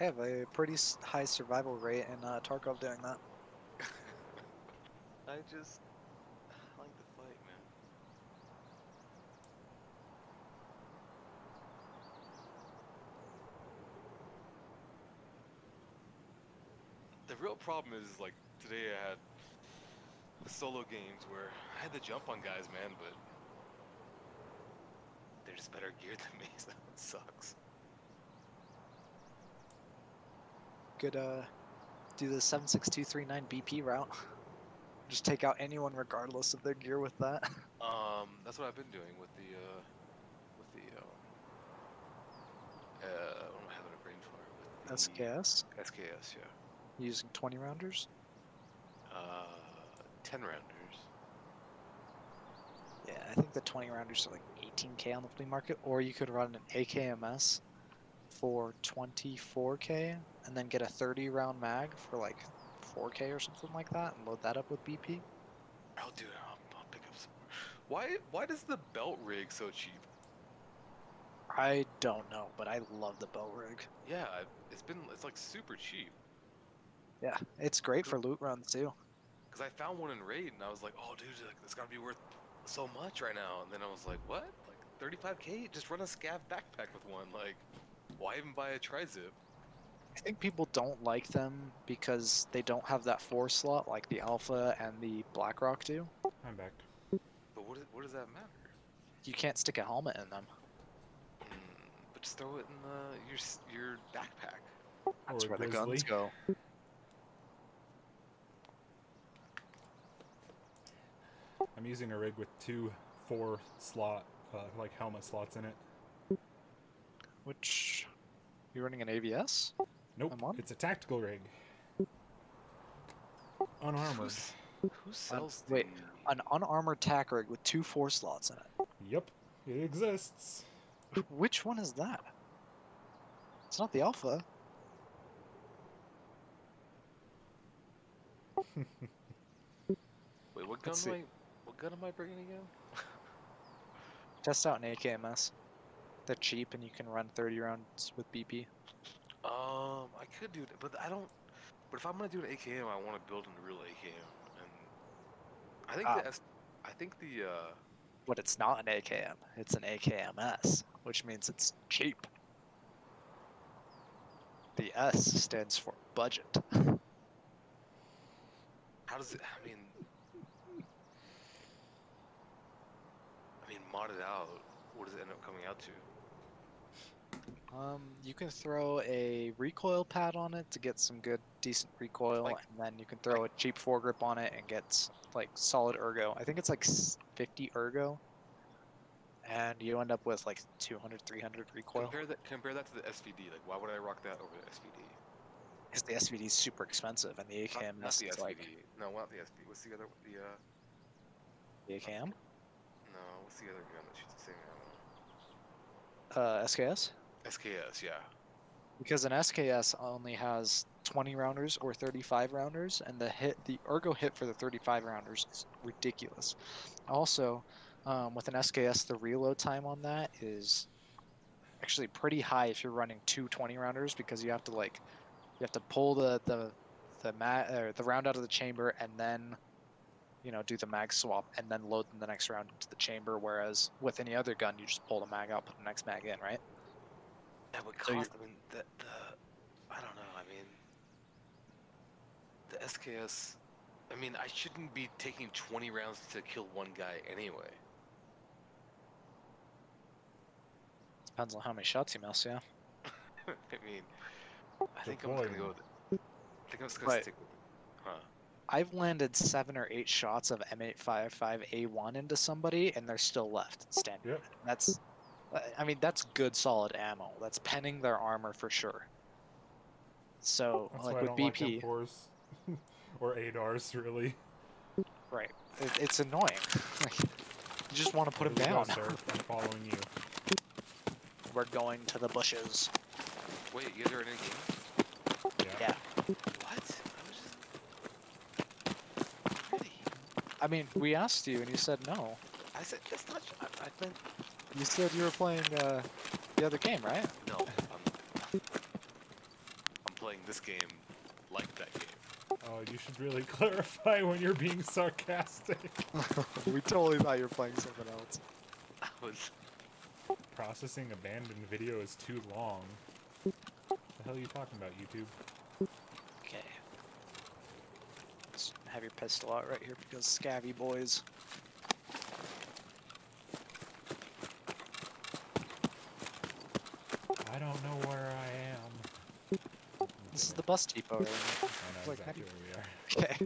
I have a pretty high survival rate in uh, Tarkov doing that. I just I like the fight, man. The real problem is like today I had solo games where I had to jump on guys, man, but they're just better geared than me, so it sucks. Could uh, do the 76239 BP route. Just take out anyone regardless of their gear with that. Um, that's what I've been doing with the uh, with the uh, uh, what am I having a brain fart with SKS SKS, yeah. using 20 rounders. Uh, ten rounders. Yeah, I think the 20 rounders are like 18k on the flea market, or you could run an AKMS for 24k and then get a 30 round mag for like 4k or something like that and load that up with BP. I'll do it. I'll, I'll pick up some. Why? Why does the belt rig so cheap? I don't know, but I love the belt rig. Yeah, it's been it's like super cheap. Yeah, it's great for loot runs too. Cause I found one in raid and I was like, oh dude, like it's gotta be worth so much right now. And then I was like, what? Like 35k? Just run a scav backpack with one. Like, why even buy a tri zip? I think people don't like them because they don't have that four slot like the Alpha and the BlackRock do. I'm back. But what, is, what does that matter? You can't stick a helmet in them. Mm, but just throw it in the, your s- your backpack. That's Or where the guns go. I'm using a rig with two four slot uh, like helmet slots in it. Which you running an AVS? Nope, I'm on. it's a tactical rig. Unarmored. Who's- Who sells wait, An unarmored tack rig with two four slots in it. Yep, it exists. Which one is that? It's not the Alpha. Wait, what gun Let's am see. I? What gun am I bringing again? Test out an AKMS. They're cheap and you can run 30 rounds with BP. Um, I could do it, but I don't. But if I'm gonna do an AKM, I want to build a real AKM, and I think Ah. the S, I think the uh, But it's not an AKM, it's an AKMS, which means it's cheap. The S stands for budget. how does it? I mean, I mean, modded out. What does it end up coming out to? Um, you can throw a recoil pad on it to get some good, decent recoil, Like- and then you can throw a cheap foregrip on it and get like solid ergo. I think it's like 50 ergo, and you end up with like 200, 300 recoil Compare that. Compare that to the SVD. Like, why would I rock that over the SVD? because the SVD is super expensive and the Not, AKM not the is SVD. like No, not the SVD. What's the other? The uh, the AKM, no. What's the other gun that shoots the same ammo? uh, SKS. SKS. Yeah. Because an SKS only has 20 rounders or 35 rounders, and the hit, the ergo hit for the 35 rounders is ridiculous. Also, um, with an SKS, the reload time on that is actually pretty high if you're running two 20 rounders because you have to like you have to pull the the the ma- or the round out of the chamber and then you know do the mag swap and then load the next round into the chamber. Whereas with any other gun, you just pull the mag out, put the next mag in, right? That would So cost. I mean, the, the I don't know. I mean, the SKS. I mean, I shouldn't be taking 20 rounds to kill one guy anyway. Depends on how many shots you miss, yeah. I mean, I think I'm just gonna go with. I think I'm just gonna Right. stick with. Huh. I've landed seven or eight shots of M855A1 into somebody, and they're still left standing. Yep. That's, I mean, that's good solid ammo. That's penning their armor for sure. So, That's like why I with don't BP, like or ADARs really. right? It, it's annoying. Like, you just want to put him There we go, down. sir. I'm following you. We're going to the bushes. Wait, you guys are in a game? Yeah. Yeah. What? I was just. Really? I mean, we asked you, and you said no. I said that's not. I, I meant You said you were playing uh, the other game, right? no. I'm playing this game like that game. Oh, you should really clarify when you're being sarcastic. we totally thought you were playing something else. I was Processing abandoned video is too long. What the hell are you talking about, YouTube? Okay. Let's have your pistol out right here because scabby boys. I don't know where I am. This is the bus depot. Right I know exactly where we are. Okay.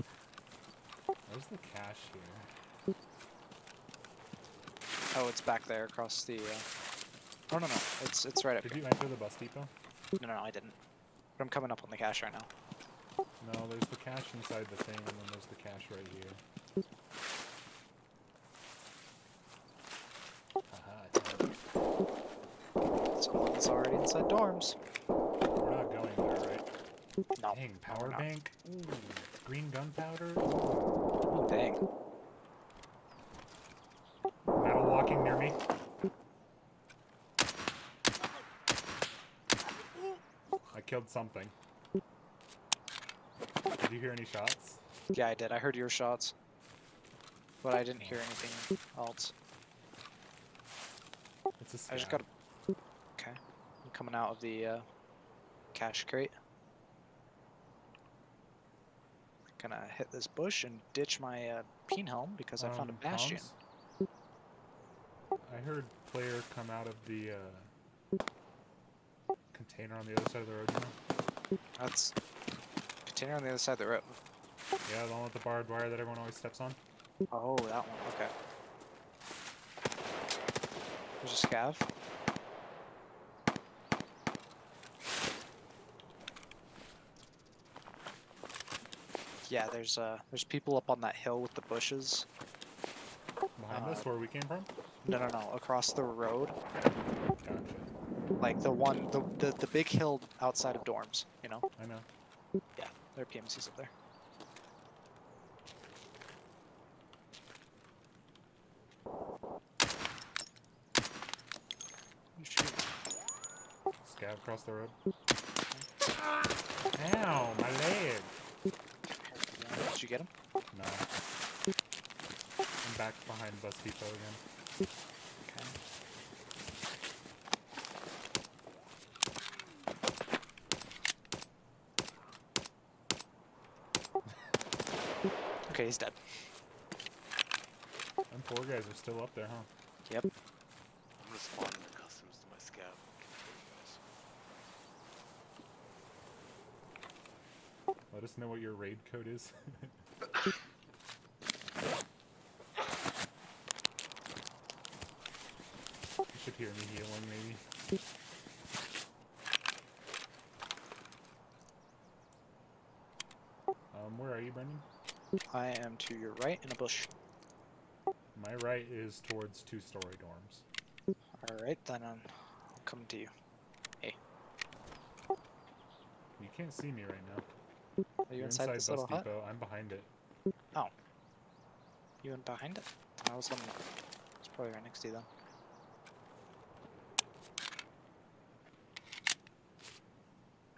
Where's the cache here? Oh, it's back there across the. Uh... Oh no no, it's it's right up Did here. you enter the bus depot? No no, no I didn't. But I'm coming up on the cache right now. No, there's the cache inside the thing, and then there's the cache right here. Haha. Someone's already inside dorms. We're not going there, right? No. Dang, power not. bank? Ooh, green gunpowder? Oh, dang. Metal walking near me. I killed something. Did you hear any shots? Yeah, I did. I heard your shots. But I didn't hear anything else. It's a I just gotta. Okay. I'm coming out of the uh, cache crate. Gonna hit this bush and ditch my uh, peen helm because I found a Um, bastion. I heard player come out of the uh, container on the other side of the road. You know? That's container on the other side of the road. Yeah, the one with the barbed wire that everyone always steps on. Oh, that one. Okay. There's a scav. Yeah, there's uh, there's people up on that hill with the bushes. Behind Uh, us, where we came from. No, no, no, across the road, Gotcha. like the one, the the, the big hill outside of dorms. You know, I know. yeah, there are PMCs up there. Scav across the road. Ow, my leg. Did you get him? No. I'm back behind bus depot again. Okay. Okay, he's dead. Them four guys are still up there, huh? Yep. I'm gonna spawn the customs to my scout. Let us know what your raid code is. you should hear me maybe. Um, where are you, Brendan? I am to your right in a bush. My right is towards two-story dorms. Alright, then I'm coming to you. Hey. You can't see me right now. Are you You're inside, inside this bus little hut? I'm behind it. Oh. You went behind it? I was on. It's probably right next to you then.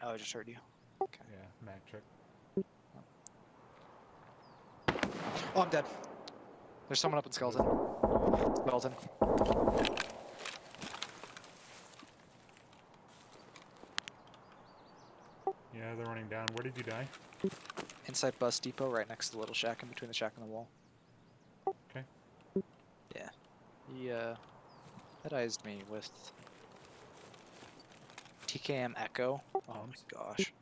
Oh, I just heard you. Okay. Yeah, Mac check. Oh, I'm dead. There's someone up in Skeleton. Skeleton. Yeah, they're running down. Where did you die? Inside bus depot, right next to the little shack in between the shack and the wall. Okay. Yeah. He uh, advised me with TKM Echo. Oh my gosh.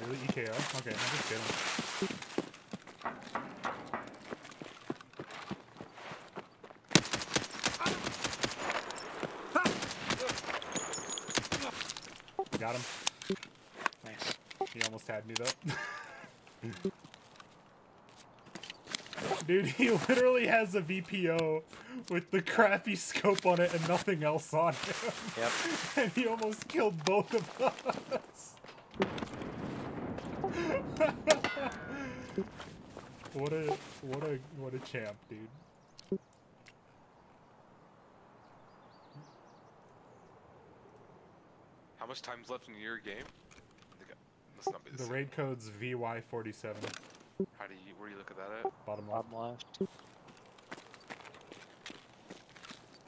Really? EKO? Okay, I'm just kidding. Got him. Nice. He almost had me though. Dude, he literally has a VPO with the crappy scope on it and nothing else on him. Yep. and he almost killed both of us. what a what a what a champ, dude. How much time's left in your game? I think I, must not be the, The same. raid code's VY47, How do you? Where do you look at that at? bottom left. Bottom left.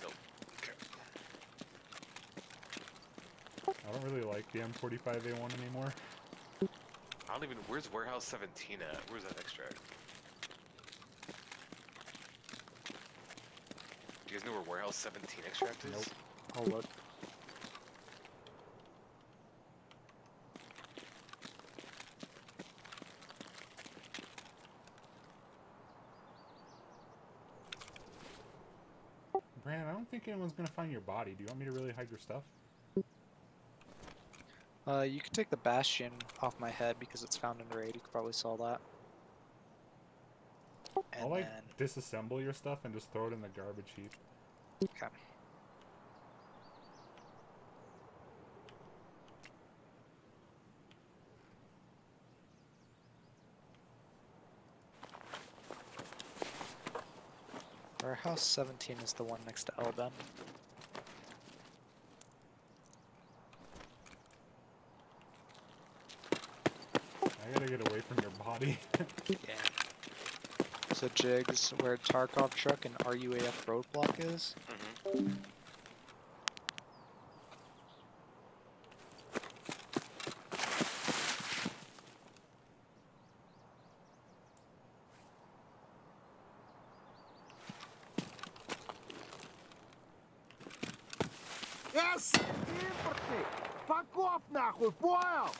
Nope. Okay. I don't really like the M45A1 anymore. I don't even. Where's warehouse 17 at? Where's that extract? Do you guys know where warehouse 17 extract is? Nope. I'll look. Brandon, I don't think anyone's gonna find your body. Do you want me to really hide your stuff? Uh, you can take the bastion off my head because it's found in raid. You could probably sell that. And I'll like then, disassemble your stuff and just throw it in the garbage heap. okay. Warehouse 17 is the one next to Elben. I gotta get away from your body. Yeah. So Jigs, where Tarkov truck and RUAF roadblock is, hmm 那会刮呀、啊！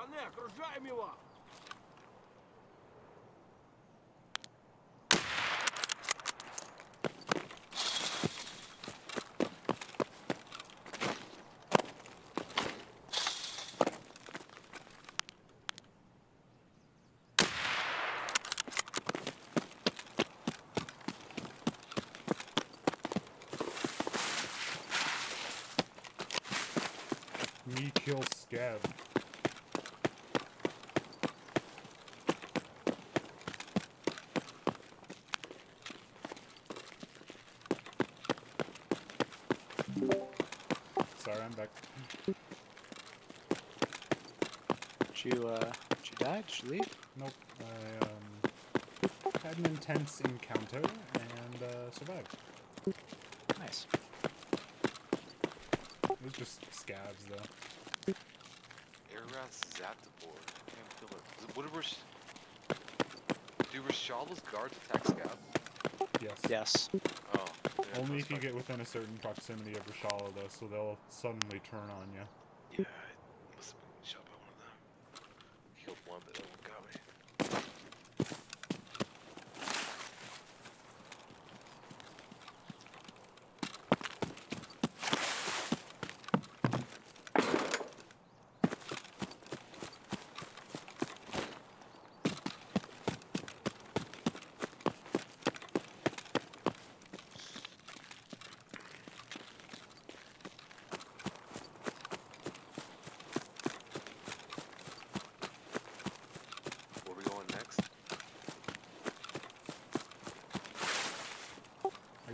Пацаны, окружаем его! Me kill scav. Did you, uh, did you die? Did you leave? Nope. I um, had an intense encounter and uh, survived. Nice. It was just scavs though. Airras Zaptibor. Can't feel it. Is- What are Rash- Do Reshala's guards attack Scav? Yes. Yes. Oh. Only if you get within a certain proximity of Rashala though, so they'll suddenly turn on you.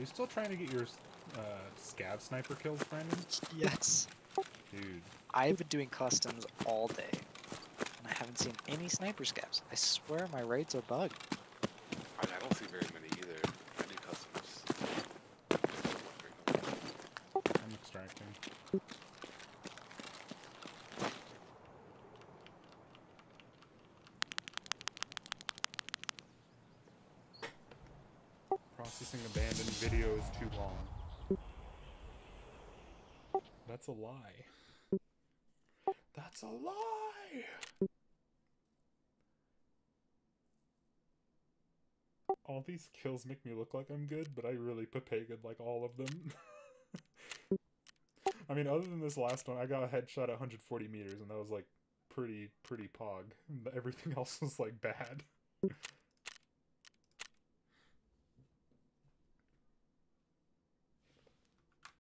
You still trying to get your uh, scav sniper kills, Brandon? Yes. Dude, I've been doing customs all day, and I haven't seen any sniper scabs. I swear my raids are bugged. I, I don't see very many That's a lie. That's a lie! All these kills make me look like I'm good, but I really papegaed like all of them. I mean, other than this last one, I got a headshot at 140 meters, and that was like pretty, pretty pog. Everything else was like bad.